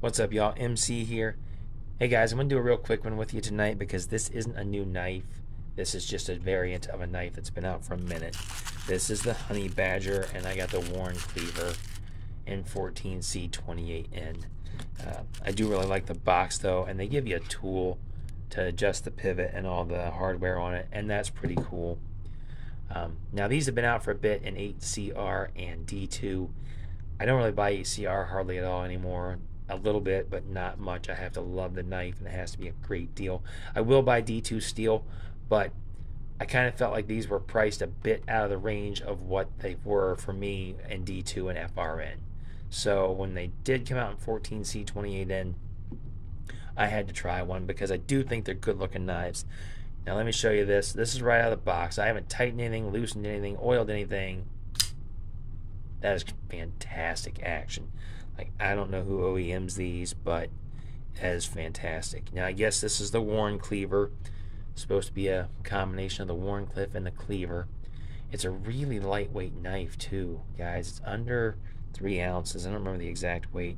What's up, y'all? MC here. Hey guys, I'm to do a real quick one with you tonight because this isn't a new knife. This is just a variant of a knife that's been out for a minute. This is the Honey Badger, and I got the Warncleaver N14C28N. Uh, I do really like the box though, and they give you a tool to adjust the pivot and all the hardware on it, and that's pretty cool. Um, now these have been out for a bit in 8CR and D2. I don't really buy 8CR hardly at all anymore a little bit, but not much. I have to love the knife, and it has to be a great deal. I will buy D2 steel, but I kind of felt like these were priced a bit out of the range of what they were for me in D2 and FRN. So when they did come out in 14C28N, I had to try one because I do think they're good looking knives. Now let me show you this. This is right out of the box. I haven't tightened anything, loosened anything, oiled anything. That is fantastic action. Like I don't know who OEMs these, but is fantastic. Now I guess this is the Warncleaver. It's supposed to be a combination of the Wharncliffe and the Cleaver. It's a really lightweight knife too, guys. It's under three ounces. I don't remember the exact weight.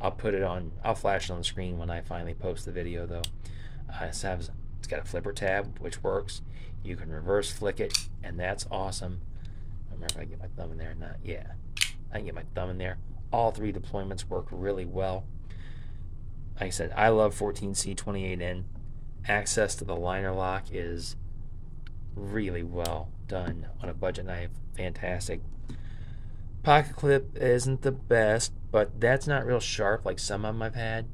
I'll put it on. I'll flash it on the screen when I finally post the video, though. Uh, it's, has, it's got a flipper tab, which works. You can reverse flick it, and that's awesome. I remember if I get my thumb in there or not. Yeah, I can get my thumb in there. All three deployments work really well. Like I said, I love 14C28N. Access to the liner lock is really well done on a budget knife. Fantastic. Pocket clip isn't the best, but that's not real sharp like some of them I've had,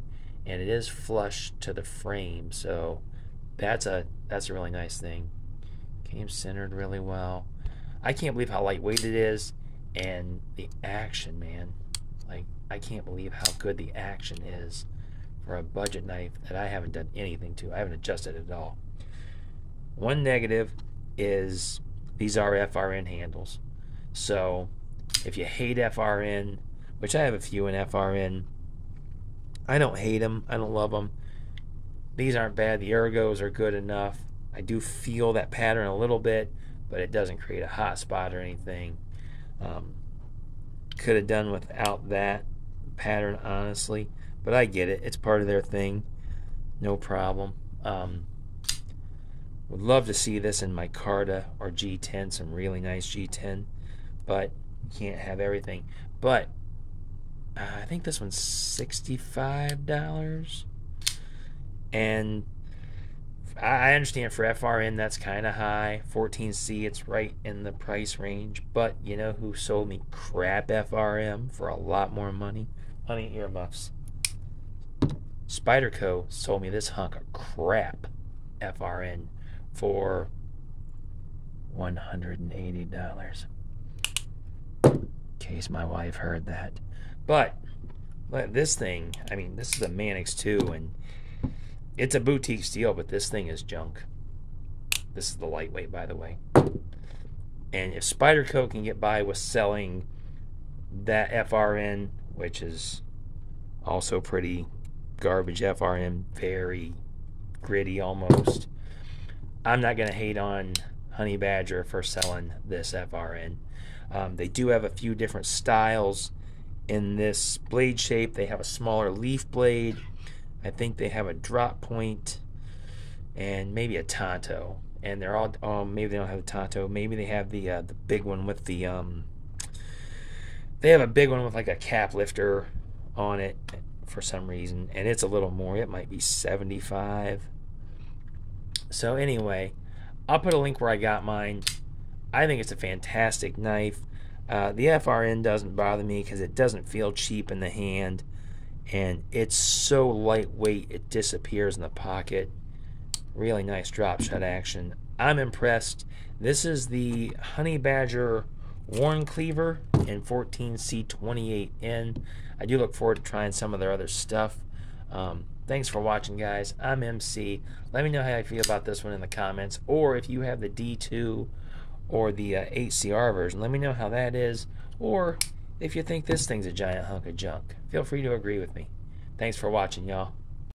and it is flush to the frame, so that's a that's a really nice thing. Came centered really well. I can't believe how lightweight it is, and the action, man. Like, I can't believe how good the action is for a budget knife that I haven't done anything to. I haven't adjusted it at all. One negative is these are FRN handles. So if you hate FRN, which I have a few in FRN, I don't hate them. I don't love them. These aren't bad. The ergos are good enough. I do feel that pattern a little bit, but it doesn't create a hot spot or anything. Um, could have done without that pattern, honestly. But I get it. It's part of their thing. No problem. Um, would love to see this in my Micarta or G10, some really nice G10. But can't have everything. But uh, I think this one's $65. And I understand for FRN that's kind of high. 14C, it's right in the price range. But you know who sold me crap FRN for a lot more money? Honey Earmuffs. Spyderco sold me this hunk of crap FRN for $180. In case my wife heard that. But this thing, I mean, this is a Manix 2, and it's a boutique steel, but this thing is junk. This is the lightweight, by the way. And if Spyderco can get by with selling that FRN, which is also pretty garbage FRN, very gritty almost, I'm not going to hate on Honey Badger for selling this FRN. Um, they do have a few different styles in this blade shape. They have a smaller leaf blade I think they have a drop point and maybe a Tonto. And they're all, um, maybe they don't have the Tonto. Maybe they have the uh, the big one with the, um, they have a big one with like a cap lifter on it for some reason. And it's a little more. It might be 75. So anyway, I'll put a link where I got mine. I think it's a fantastic knife. Uh, the FRN doesn't bother me because it doesn't feel cheap in the hand and it's so lightweight it disappears in the pocket. Really nice drop shut action. I'm impressed. This is the Honey Badger Warncleaver in 14C28N I do look forward to trying some of their other stuff. Um, thanks for watching guys. I'm MC let me know how you feel about this one in the comments or if you have the D2 or the uh, 8CR version. Let me know how that is or if you think this thing's a giant hunk of junk. Feel free to agree with me. Thanks for watching, y'all.